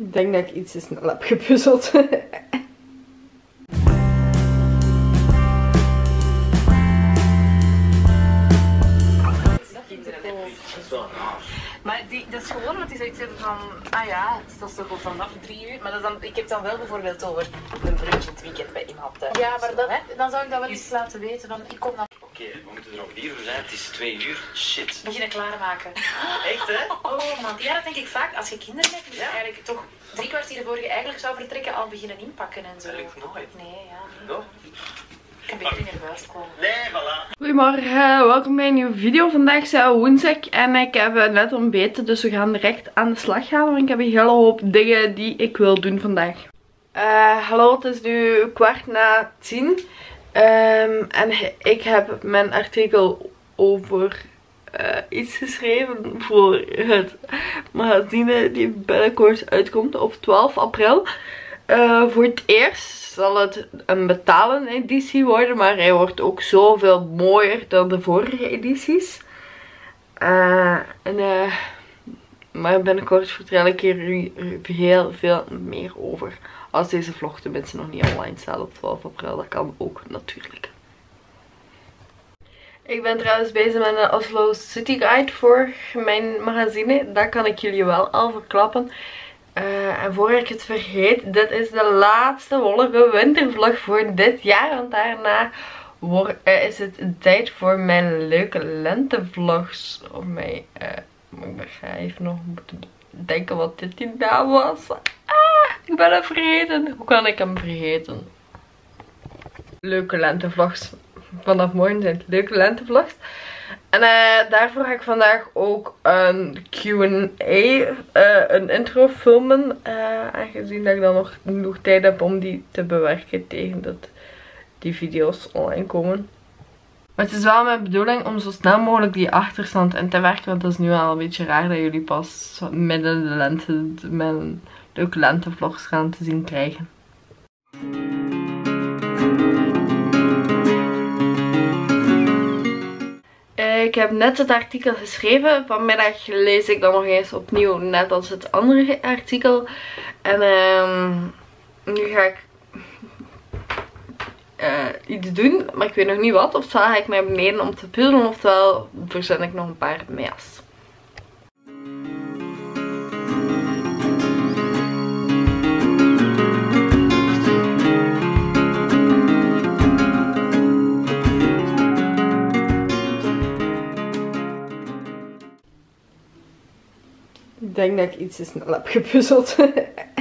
Ik denk dat ik iets te snel heb gepuzzeld. Maar die, dat is gewoon omdat hij zoiets heeft van, ah ja, het is toch vanaf drie uur. Maar dat dan, ik heb dan wel bijvoorbeeld over een brunch het weekend bij iemand thuis. Ja, maar Zo, dat, dan zou ik dat wel eens laten weten. Dan, ik kom dan Oké, we moeten er om vier uur zijn. Het is twee uur. Shit. beginnen klaarmaken. Echt, hè? Oh man, ja, dat denk ik vaak. Als je kinderen hebt, moet je Ja. eigenlijk toch drie kwartier voor je eigenlijk zou vertrekken al beginnen inpakken en zo. Dat lukt nooit. Nee, ja. Toch? Ik heb een beetje komen. Nee, voilà. Goedemorgen, welkom bij een nieuwe video. Vandaag is het woensdag en ik heb eh, net ontbeten, dus we gaan direct aan de slag gaan. Want ik heb een hele hoop dingen die ik wil doen vandaag. Eh, hallo, het is nu kwart na tien. Ehm, en ik heb mijn artikel over eh, iets geschreven voor het magazine die binnenkort uitkomt op 12 april. Eh, voor het eerst zal het een betalen editie worden, maar hij wordt ook zoveel mooier dan de vorige edities. Eh, en, maar binnenkort vertel ik hier heel veel meer over. Als deze vlog tenminste nog niet online staat op 12 april. Dat kan ook natuurlijk. Ik ben trouwens bezig met een Oslo City Guide voor mijn magazine. Dat kan ik jullie wel al verklappen. Eh, en voor ik het vergeet, dit is de laatste wollige wintervlog voor dit jaar. Want daarna eh, is het tijd voor mijn leuke lentevlogs. Of mijn, eh, maar ik ga even nog moeten denken wat dit naam was. Ah, ik ben het vergeten. Hoe kan ik hem vergeten? Leuke lentevlogs. Vanaf morgen zijn het leuke lentevlogs. En eh, daarvoor ga ik vandaag ook een Q&A, eh, een intro filmen. eh, aangezien dat ik dan nog genoeg tijd heb om die te bewerken tegen dat die video's online komen. Maar het is wel mijn bedoeling om zo snel mogelijk die achterstand in te werken. Want dat is nu al een beetje raar dat jullie pas midden de lente leuke lentevlogs gaan te zien krijgen. Eh, Ik heb net het artikel geschreven. Vanmiddag lees ik dan nog eens opnieuw, net als het andere artikel. En ehm, nu ga ik eh, iets doen, maar ik weet nog niet wat. Oftewel ga ik naar beneden om te puzzelen, oftewel verzend ik nog een paar mails. Ik denk dat ik iets te snel heb gepuzzeld.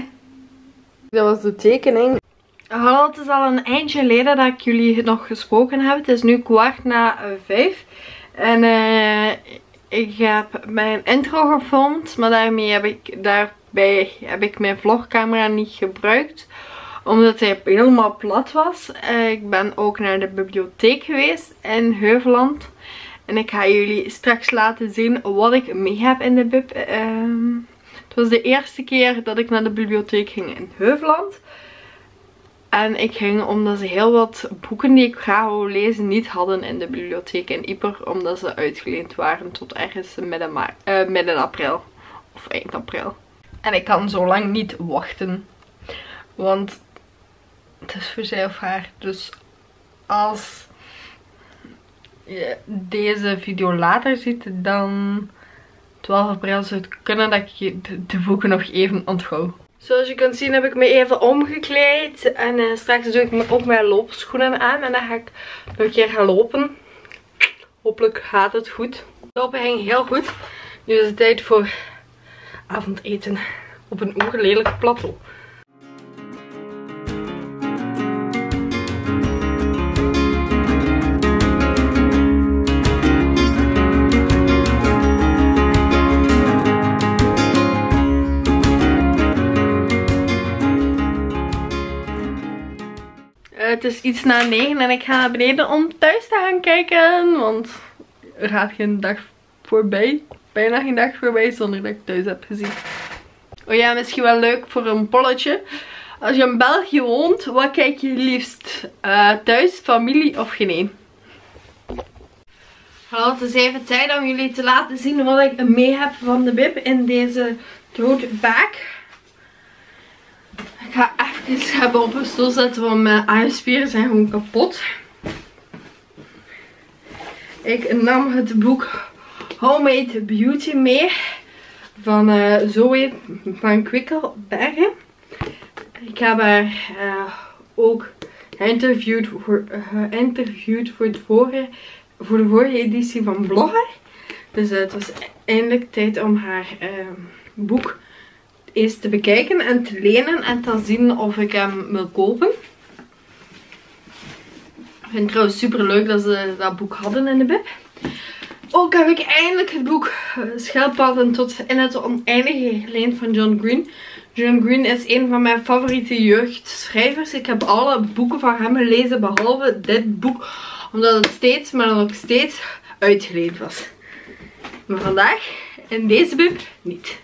dat was de tekening. Hallo, het is al een eindje geleden dat ik jullie nog gesproken heb. Het is nu kwart na eh, vijf. En eh, ik heb mijn intro gefilmd. Maar daarmee heb ik, daarbij heb ik mijn vlogcamera niet gebruikt. Omdat hij helemaal plat was. Eh, ik ben ook naar de bibliotheek geweest in Heuveland. En ik ga jullie straks laten zien wat ik mee heb in de bib. Ehm, het was de eerste keer dat ik naar de bibliotheek ging in Heuveland. En ik ging omdat ze heel wat boeken die ik graag wou lezen niet hadden in de bibliotheek in Ieper. Omdat ze uitgeleend waren tot ergens midden, eh, midden april. Of eind april. En ik kan zo lang niet wachten. Want het is voor zij of haar. Dus als deze video later ziet, dan 12 april zou het kunnen dat ik de, boeken nog even onthoud. Zoals je kunt zien heb ik me even omgekleed. En eh, straks doe ik ook mijn loopschoenen aan. En dan ga ik nog een keer gaan lopen. Hopelijk gaat het goed. Lopen ging heel goed. Nu is het tijd voor avondeten op een ongelelijk plateau. Het is iets na negen en ik ga naar beneden om thuis te gaan kijken. Want er gaat geen dag voorbij. Bijna geen dag voorbij zonder dat ik thuis heb gezien. Oh ja, misschien wel leuk voor een polletje. Als je in België woont, wat kijk je liefst? Eh, thuis, familie of geen? Hallo, het is even tijd om jullie te laten zien wat ik mee heb van de bib in deze bag. Ik ga even hebben op een stoel zetten, want mijn aanspieren zijn gewoon kapot. Ik nam het boek Homemade Beauty mee van uh, Zoe van Kwikkelbergen. Ik heb haar uh, ook geïnterviewd voor, uh, voor, voor de vorige editie van Blogger. Dus het was eindelijk tijd om haar boek eens te bekijken en te lenen en te zien of ik hem wil kopen. Ik vind het trouwens super leuk dat ze dat boek hadden in de bib. Ook heb ik eindelijk het boek eh, Schelpadden tot in het oneindige geleend van John Green. John Green is een van mijn favoriete jeugdschrijvers. Ik heb alle boeken van hem gelezen behalve dit boek. Omdat het steeds, maar dan ook steeds uitgeleend was. Maar vandaag, in deze bib, niet.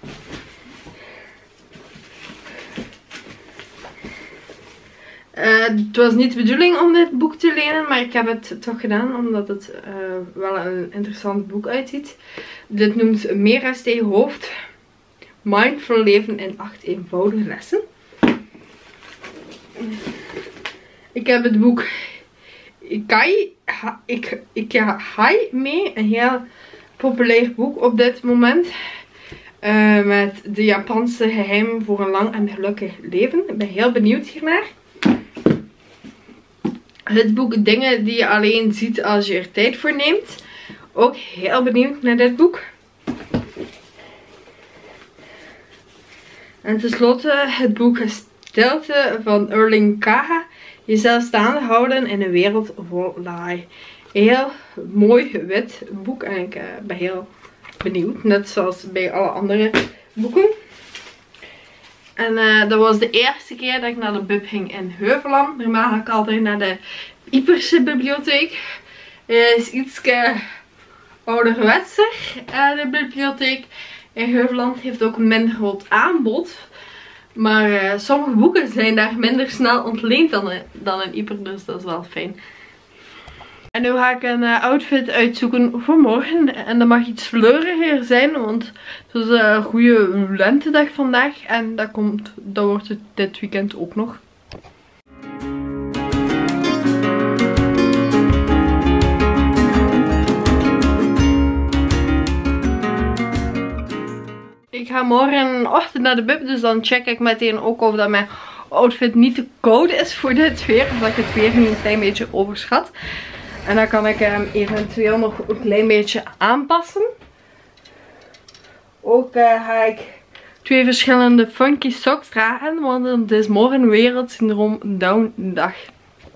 Uh, het was niet de bedoeling om dit boek te lenen, maar ik heb het toch gedaan omdat het uh, wel een interessant boek uitziet. Dit noemt in je hoofd. Mindful leven in acht eenvoudige lessen. Ik heb het boek Ikai, ik, Ikai mee, een heel populair boek op dit moment. Uh, met de Japanse geheim voor een lang en gelukkig leven. Ik ben heel benieuwd hiernaar het boek Dingen die je alleen ziet als je er tijd voor neemt. Ook heel benieuwd naar dit boek. En tenslotte het boek Stilte van Erling Kaha. Jezelf staande houden in een wereld vol laai. Heel mooi wit boek en ik eh, ben heel benieuwd. Net zoals bij alle andere boeken. En uh, dat was de eerste keer dat ik naar de bib ging in Heuveland. Normaal ga ik altijd naar de Iperse bibliotheek. Het is iets ouderwetser, uh, de bibliotheek. In Heuveland heeft ook een minder groot aanbod. Maar sommige boeken zijn daar minder snel ontleend dan, in Ieper. Dus dat is wel fijn. En nu ga ik een uh, outfit uitzoeken voor morgen. En dat mag iets fleuriger zijn. Want het is een goede lentedag vandaag. En dat, komt, dat wordt het dit weekend ook nog. Ik ga morgenochtend naar de bib. Dus dan check ik meteen ook of dat mijn outfit niet te koud is voor dit weer. Of dat ik het weer nu een klein beetje overschat. En dan kan ik hem eventueel nog een klein beetje aanpassen. Ook uh, ga ik twee verschillende funky socks dragen. Want het is morgen wereldsyndroom down dag.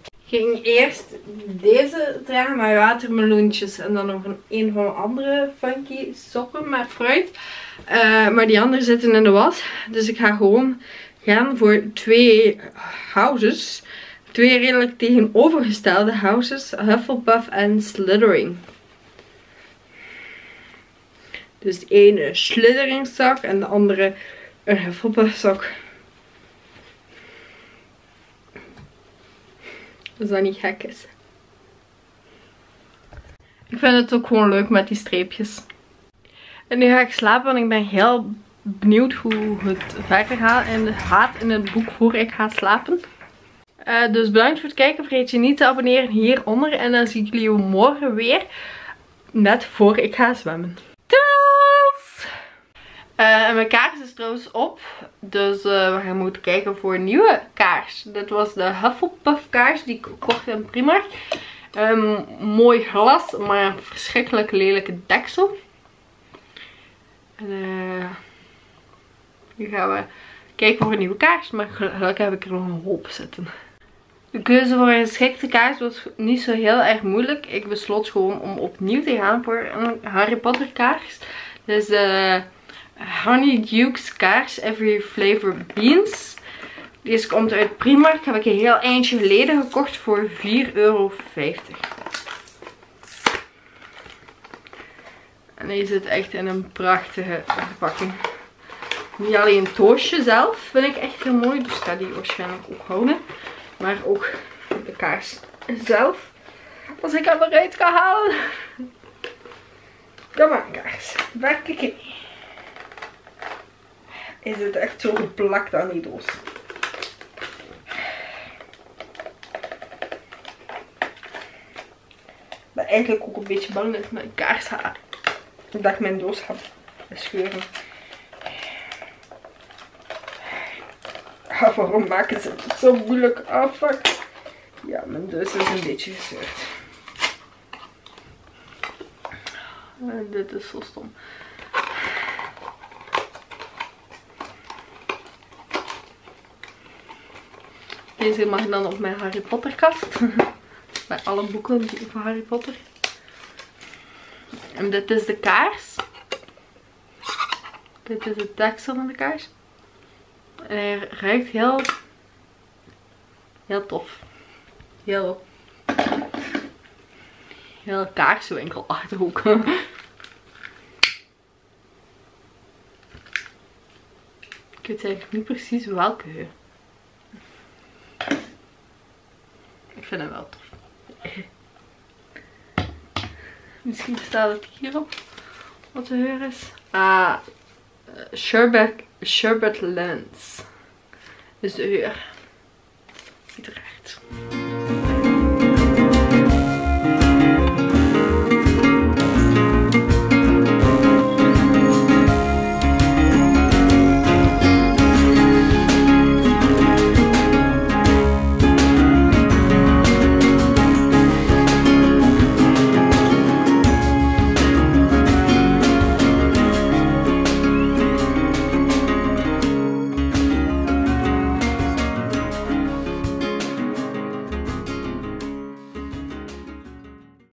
Ik ging eerst deze dragen met watermeloentjes. En dan nog een, een van de andere funky sokken met fruit. Uh, maar die andere zitten in de was. Dus ik ga gewoon gaan voor twee houses. Twee redelijk tegenovergestelde houses. Hufflepuff en Slytherin. Dus de ene Slytherin zak en de andere een Hufflepuff zak. Als dat niet gek is. Ik vind het ook gewoon leuk met die streepjes. En nu ga ik slapen, en ik ben heel benieuwd hoe het verder gaat in het boek voor ik ga slapen. Uh, dus bedankt voor het kijken. Vergeet je niet te abonneren hieronder. En dan zie ik jullie morgen weer. Net voor ik ga zwemmen. Doei! Uh, en mijn kaars is trouwens op. Dus uh, we gaan moeten kijken voor een nieuwe kaars. Dit was de Hufflepuff kaars die ik kocht in Primark. Um, mooi glas, maar een verschrikkelijk lelijke deksel. En nu gaan we kijken voor een nieuwe kaars. Maar gelukkig heb ik er nog een hoop zitten. De keuze voor een geschikte kaars was niet zo heel erg moeilijk. Ik besloot gewoon om opnieuw te gaan voor een Harry Potter kaars. Dus de Honey Dukes kaars Every Flavor Beans. Deze komt uit Primark. Heb ik een heel eindje geleden gekocht voor 4,50 euro. En deze zit echt in een prachtige verpakking. Niet alleen het toosje zelf vind ik echt heel mooi. Dus ga die waarschijnlijk ook houden. Maar ook de kaars zelf. Als ik hem eruit kan halen. Kom aan kaars. Waar kijk ik Is het echt zo geplakt aan die doos. Ik ben eigenlijk ook een beetje bang dat mijn kaars ga, dat ik mijn doos ga scheuren. Ah, waarom maken ze het zo moeilijk af? fuck. Ja, mijn doos is een beetje gescheurd. Eh, dit is zo stom. Deze mag dan op mijn Harry Potter kast. Bij alle boeken van Harry Potter. En dit is de kaars. Dit is het deksel van de kaars. En hij ruikt heel, heel tof. Heel, heel kaarswinkelachtig ook. Ik weet eigenlijk niet precies welke geur. Ik vind hem wel tof. Misschien staat het hierop wat de geur is. Ah, sherbet, sherbet lens de geur.